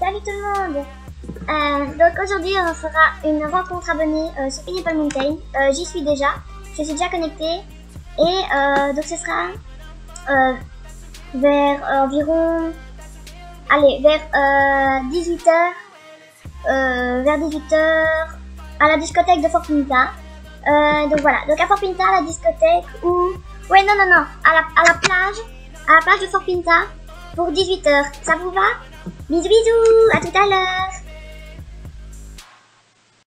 Salut tout le monde euh, Donc aujourd'hui on fera une rencontre abonnée euh, sur Pineapple Mountain. Euh, J'y suis déjà, je suis déjà connectée. Et donc ce sera vers environ... Allez, vers 18h. vers 18h à la discothèque de Fort Pinta. donc voilà, donc à Fort Pinta, la discothèque ou... Ouais non non non, à la, à la plage, à la plage de Fort Pinta pour 18h. Ça vous va? Bisous bisous, à tout à l'heure